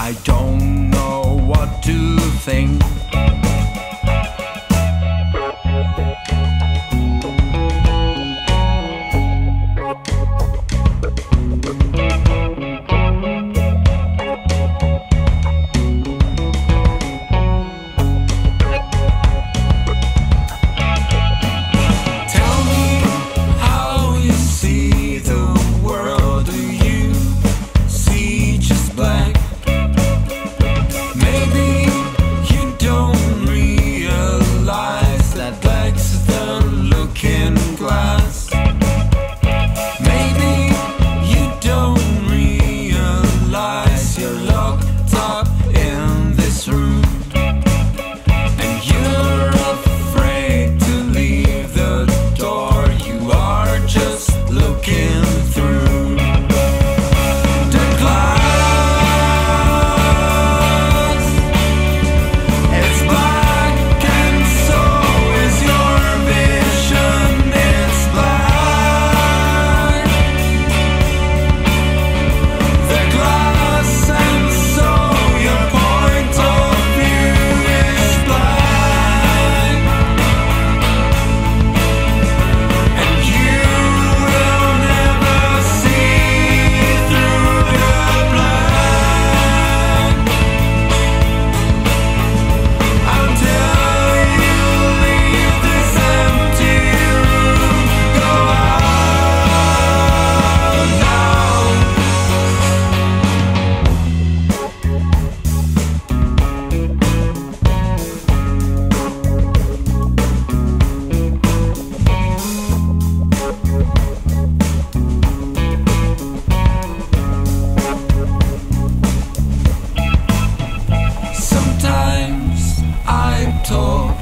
I don't know what to think.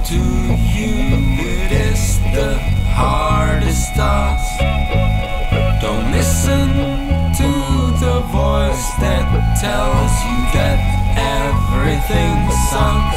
to you, it is the hardest task. Don't listen to the voice that tells you that everything sucks.